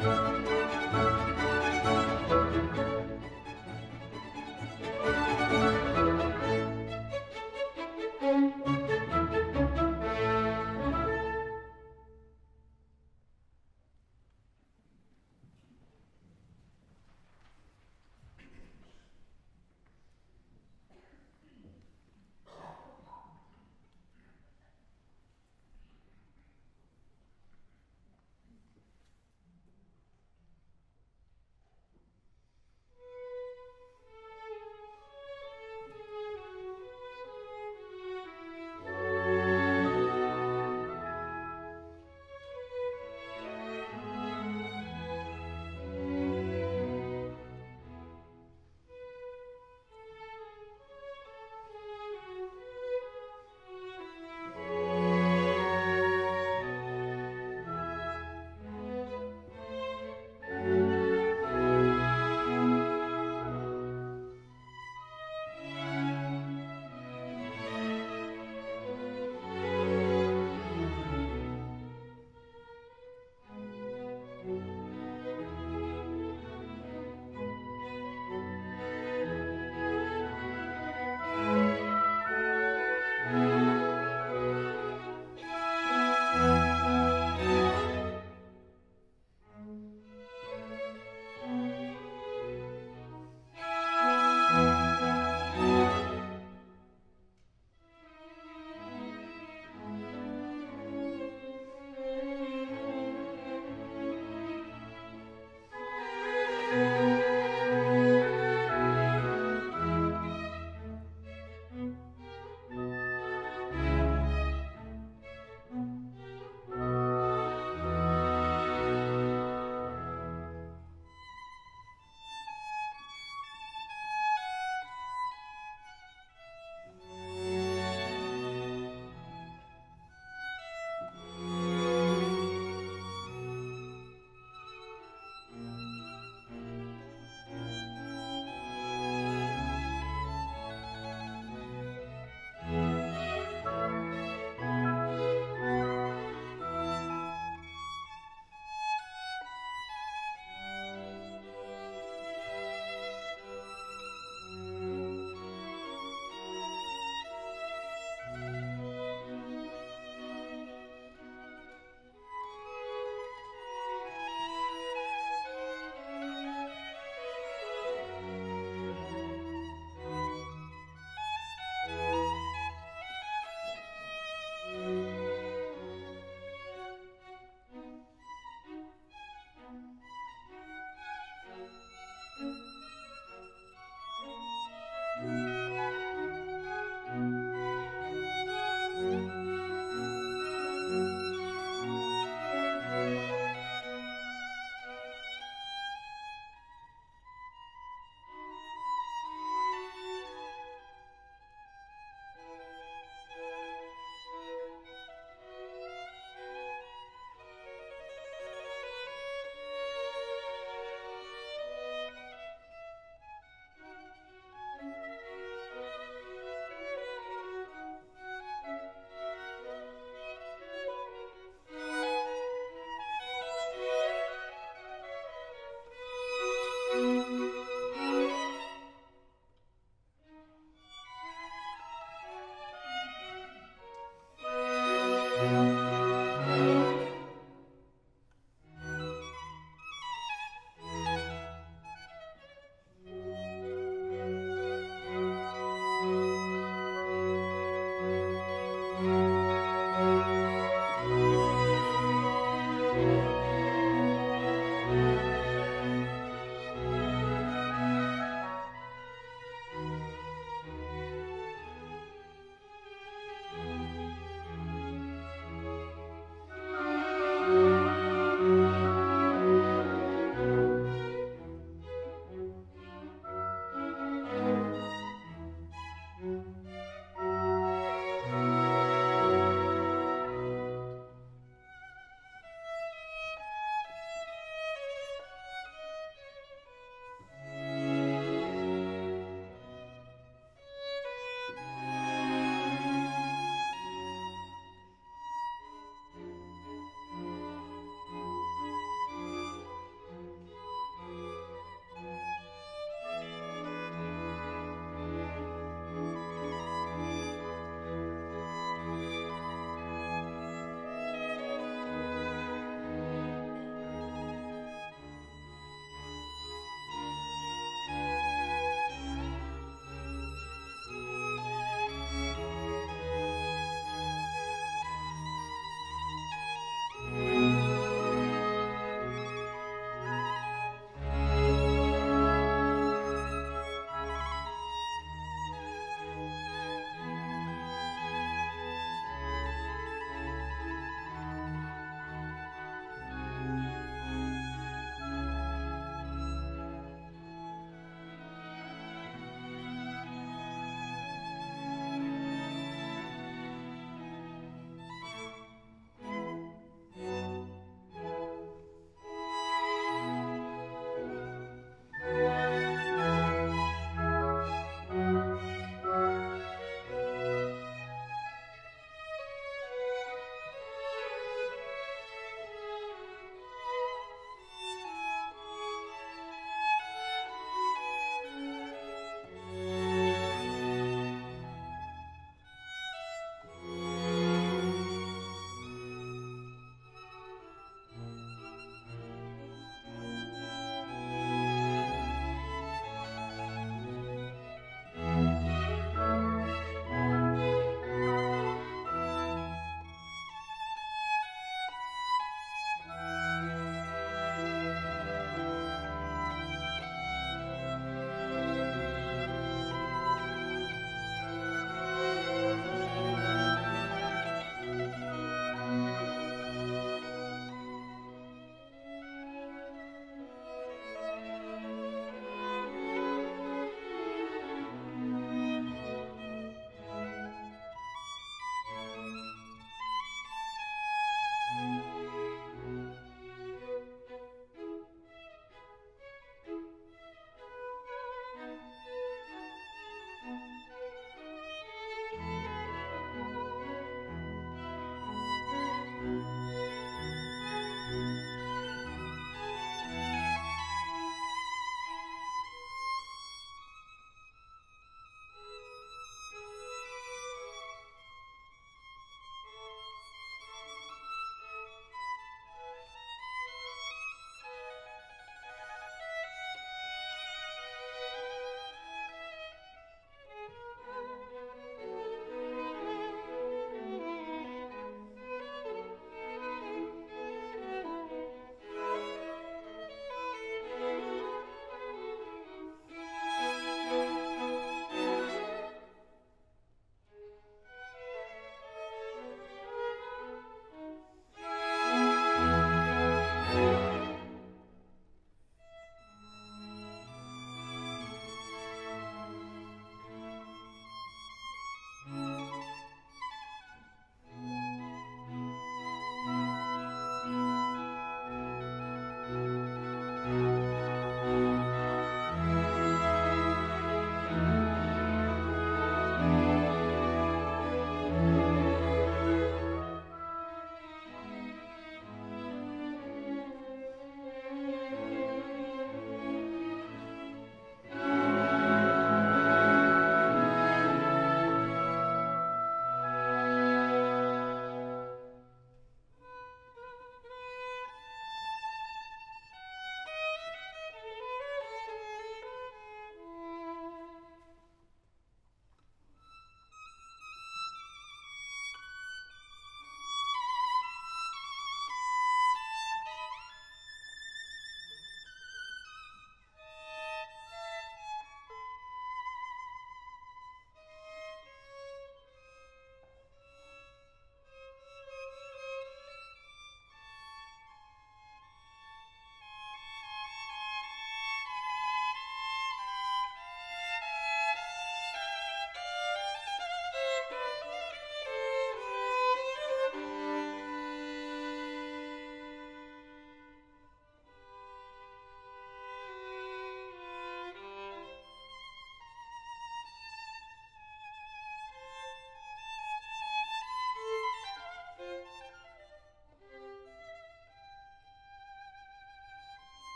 Bye.